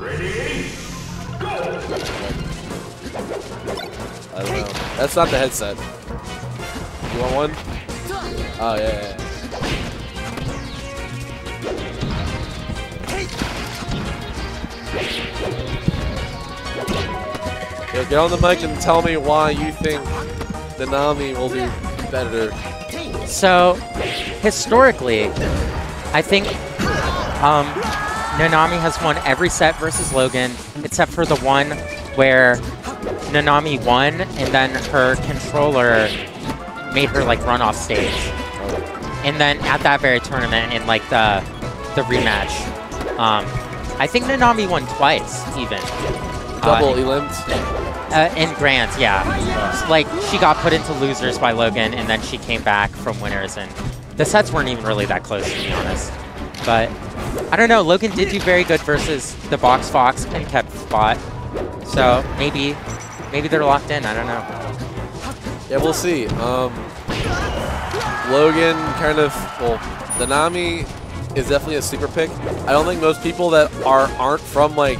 I don't know. That's not the headset. You want one? Oh, yeah, yeah, yeah. Yeah, get on the mic and tell me why you think Nanami will do better. So, historically, I think um, Nanami has won every set versus Logan, except for the one where Nanami won, and then her controller made her like run off stage. And then at that very tournament, in like the the rematch, um, I think Nanami won twice, even. Double Uh, elims. uh, in Grand, yeah. Like, she got put into losers by Logan, and then she came back from winners, and the sets weren't even really that close, to be honest. But, I don't know, Logan did do very good versus the Box Fox and kept spot. So, maybe, maybe they're locked in, I don't know. Yeah, we'll see. Um, Logan kind of, well, Nanami is definitely a sleeper pick. I don't think most people that are aren't from like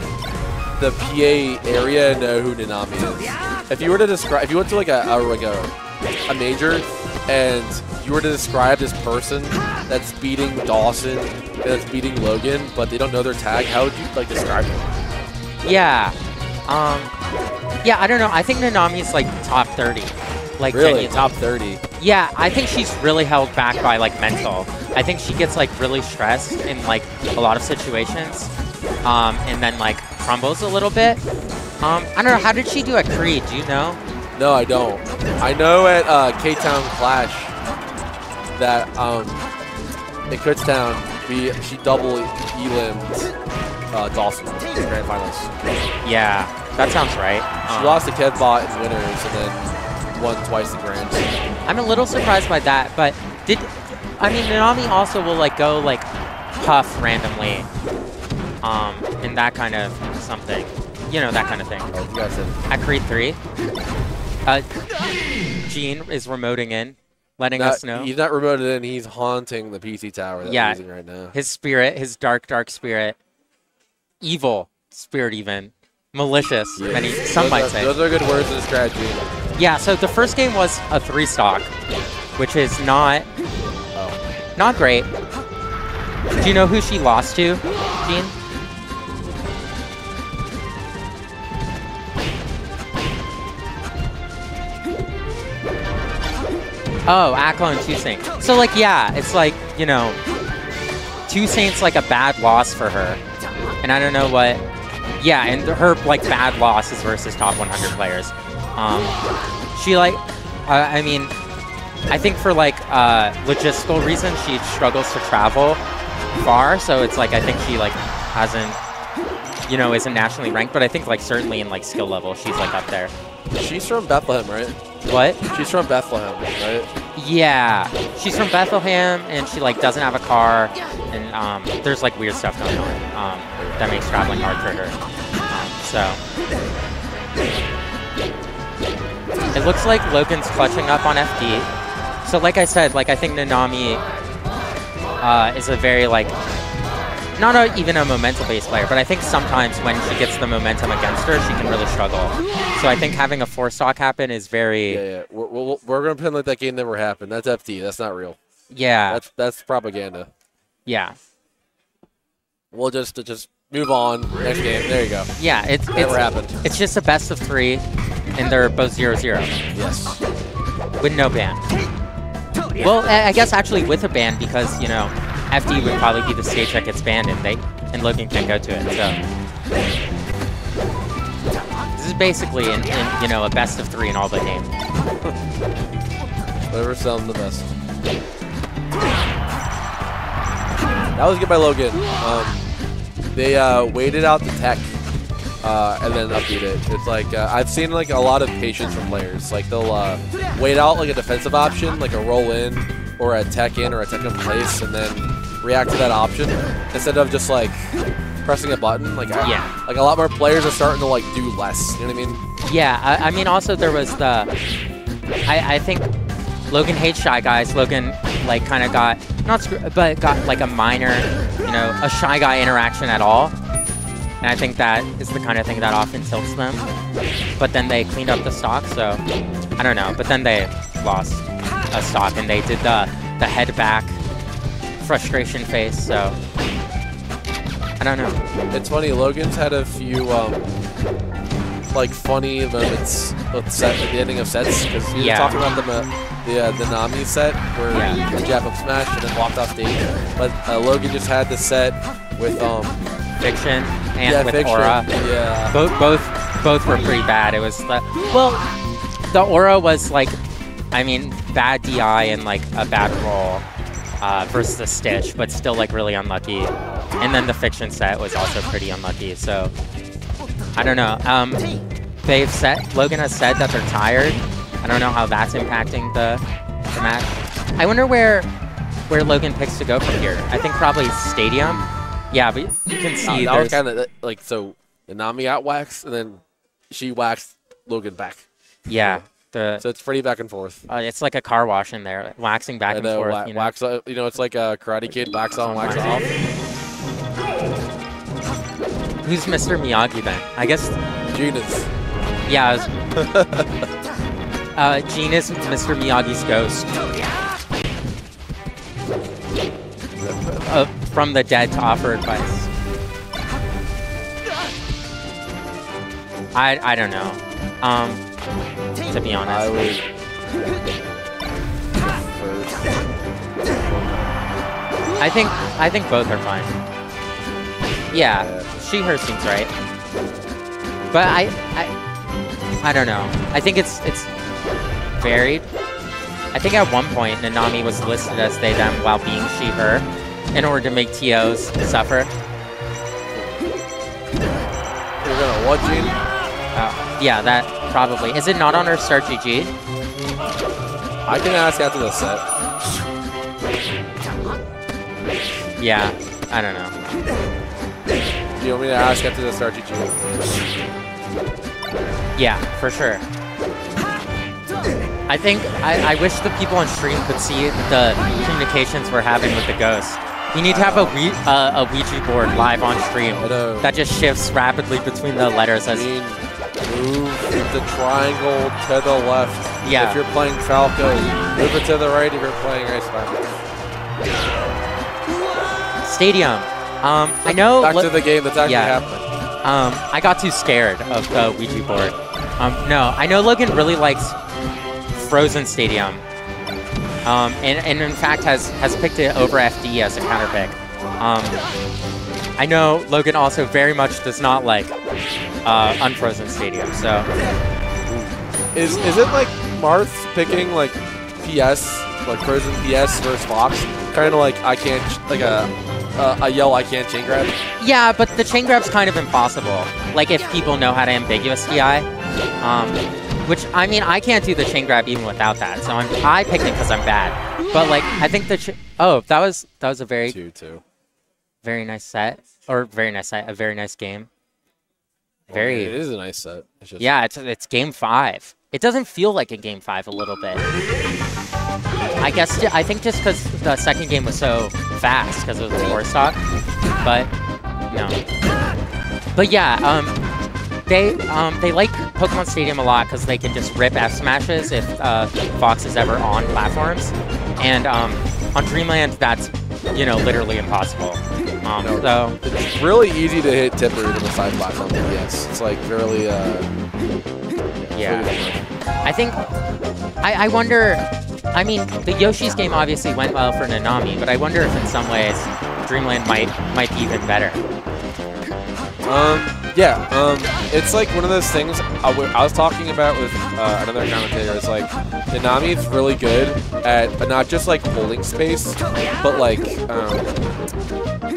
the PA area know who Nanami is. If you were to describe, if you went to like a, a like a, a major and you were to describe this person that's beating Dawson that's beating Logan, but they don't know their tag, how would you like describe them? Yeah. Um, yeah, I don't know. I think Nanami's like top 30. Like, Really, top 30. Yeah, I think she's really held back by like mental. I think she gets like really stressed in like a lot of situations, um, and then like crumbles a little bit. Um, I don't know. How did she do at Creed? Do you know? No, I don't. I know at uh, K-Town Clash that um, at Kutztown, we she double elimed uh, Dawson in the grand finals. Yeah, that sounds right. She Um, lost to Kevbot in winners and then won twice the grands. I'm a little surprised by that, but did I mean Nanami also will like go like puff randomly, um, and that kind of something, you know, that kind of thing. Oh, you guys At Creed three, uh, Gene is remoting in, letting not, us know. he's not remoted in. He's haunting the PC tower that Yeah. we're using right now. his spirit, his dark, dark spirit, evil spirit, even malicious. Many some those might are, say. Those are good words in strategy. Yeah. So the first game was a three stock, which is not Oh. not great. Do you know who she lost to, Gene? Oh, Aklo and Two Saints. So like, yeah, it's like you know, Two Saint's like a bad loss for her, and I don't know what. Yeah, and her like bad loss is versus top 100 players. Um, she like, uh, I mean, I think for like uh, logistical reasons, she struggles to travel far. So it's like I think she like hasn't, you know, isn't nationally ranked. But I think like certainly in like skill level, she's like up there. She's from Bethlehem, right? What? She's from Bethlehem, right? Yeah, she's from Bethlehem, and she like doesn't have a car, and um, there's like weird stuff going on um, that makes traveling hard for her. Um, so it looks like Logan's clutching up on FD. So like I said, like I think Nanami uh, is a very like not a, even a momentum-based player, but I think sometimes when she gets the momentum against her, she can really struggle. So I think having a four stock happen is very Yeah, yeah. We're, we're, we're gonna pretend like that game never happened. That's FD. That's not real. yeah That's that's propaganda. yeah. We'll just just move on. Next game. There you go. Yeah, it's Never it's, happened. it's just a best of three, and they're both zero zero Yes. with no ban. Well, I I guess actually with a ban because you know FD would probably be the stage that gets banned, and they and Logan can't go to it. So this is basically you know a best of three in all but game. Whatever sounds the best. That was good by Logan. Um, they uh, waited out the tech uh, and then upbeat it. It's like uh, I've seen like a lot of patience from players. Like they'll uh, wait out like a defensive option, like a roll in or a tech in or a tech in place, and then react to that option instead of just like pressing a button. Like Yeah. like a lot more players are starting to like do less. You know what I mean? Yeah, I, I mean, also there was the. I, I think Logan hates shy guys. Logan like kind of got not screw, but got like a minor, you know, a shy guy interaction at all. And I think that is the kind of thing that often tilts them. But then they cleaned up the stock, so I don't know. But then they lost a stock and they did the, the head back frustration face, so I don't know. It's funny, Logan's had a few um, like funny moments with set at the ending of sets because he Yeah. was talking about the the uh, the Nami set where Yeah. he jab up smash and then walked off stage. But uh, Logan just had the set with um Fiction and yeah with fiction. Aura. Yeah. Both both both were pretty bad. It was the well, the aura was like, I mean, bad DI and like a bad roll uh, versus the Stitch, but still like really unlucky. And then the fiction set was also pretty unlucky. So I don't know. Um, they've said Logan has said that they're tired. I don't know how that's impacting the the match. I wonder where where Logan picks to go from here. I think probably Stadium. Yeah, but you can Uh, see that was there's kind of like so. Nami got waxed and then she waxed Logan back. yeah the So it's pretty back and forth. Uh, it's like a car wash in there, waxing back And and uh, forth. wa- you know? wax, uh, you know, it's like a Karate Kid, wax on, wax off. Who's Mr. Miyagi then? I guess, Genus. yeah. was- uh, Gene is Mr. Miyagi's ghost. Uh, from the dead to offer advice. I I don't know. Um, to be honest. I would. I think I think both are fine. Yeah, Yeah. she her seems right. But I I I don't know. I think it's it's varied. I think at one point Nanami was listed as they them while being she her in order to make TOs suffer. You're gonna what, Gene? Uh, yeah, that probably. Is it not on her start GG? I can ask after the set. Yeah, I don't know. Do you want me to ask after the start GG? Yeah, for sure. I think I, I wish the people on stream could see the communications we're having with the ghost. We need to have a, we, uh, a Ouija board live on stream that just shifts rapidly between the letters as move the triangle to the left. Yeah. If you're playing Falco, move it to the right if you're playing Ice Spider. Stadium. Um, I know. Back to the game that's actually Yeah. happening. Um, I got too scared of the Ouija board. Um, no, I know Logan really likes Frozen Stadium. Um, and, and in fact has, has picked it over FD as a counter pick. Um, I know Logan also very much does not like uh, Unfrozen Stadium, so Is is it like Marth picking like PS, like Frozen PS versus Fox? Kind of like I can't like a a, a yell I can't chain grab. yeah, but the chain grab's kind of impossible. Like if people know how to ambiguous DI, um, which I mean I can't do the chain grab even without that, so I'm, I picked it because I'm bad. But like I think the oh that was that was a very Two two. Very nice set or very nice set, a very nice game. Very It is a nice set. It's just, yeah, it's it's game five. It doesn't feel like a game five a little bit. I guess I think just because the second game was so fast because of the four stock, but no. But yeah, um, they um they like Pokemon Stadium a lot because they can just rip F smashes if uh, Fox is ever on platforms, and um on Dreamland that's you know literally impossible. Um, No. so It's really easy to hit Tipper to the side platform. Yes, it's like really. Uh, Yeah. I think I, I wonder. I mean, the Yoshi's game obviously went well for Nanami, but I wonder if in some ways Dreamland might might be even better. Um, yeah, um, it's like one of those things I, w- I was talking about with uh, another commentator. It's like Nanami is really good at not just like holding space, but like um,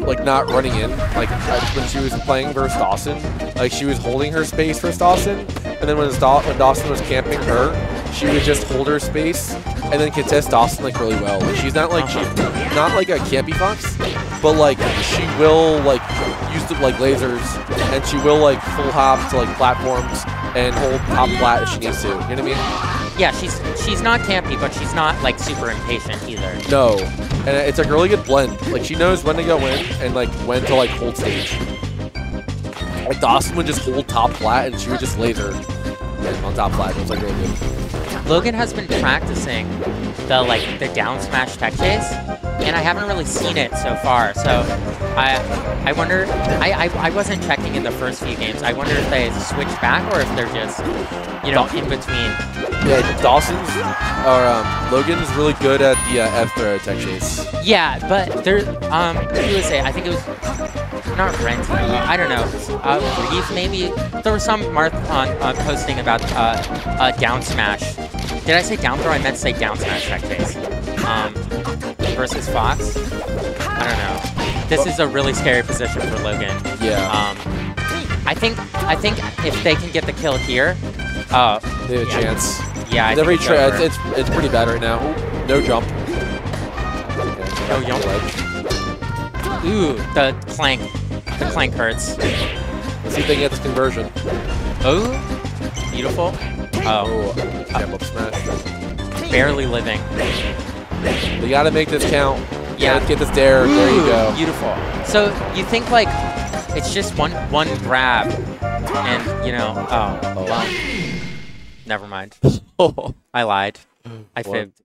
like not running in. Like when she was playing versus Dawson, like she was holding her space versus Dawson, and then when, when Dawson was camping her, she would just hold her space and then contest Dawson like really well. Like she's not like she's not like a campy fox, but like she will like use the like lasers and she will like full hop to like platforms and hold top flat if she needs to. You know what I mean? Yeah, she's she's not campy, but she's not like super impatient either. No, and it's like a really good blend. Like she knows when to go in and like when to like hold stage. Like Dawson would just hold top flat and she would just laser on top flat. It was like really good. Logan has been practicing the like the down smash tech chase, and I haven't really seen it so far. So I I wonder. I, I I wasn't checking in the first few games. I wonder if they switch back or if they're just you know in between. Yeah, Dawson's or um, Logan's really good at the uh, F throw tech chase. Yeah, but there um who was it? I think it was not Rent. I don't know. Uh, Reeve maybe. There was some Marth on uh, posting about uh, uh, down smash. Did I say down throw? I meant to say down smash tech chase. Um, versus Fox. I don't know. This is a really scary position for Logan. Yeah. Um, I think I think if they can get the kill here, uh, they have a yeah. chance. Yeah, I every over. it's, it's it's pretty bad right now. No jump. Okay, No jump. the. Ooh, the clank. The clank hurts. Let's see if they get this conversion. Oh, beautiful. Oh, jump up smash. barely living. They gotta make this count. Yeah. Gotta get this dare. There you go. Beautiful. So you think like it's just one one grab, and you know, oh, Oh. well, never mind. I lied. I fibbed.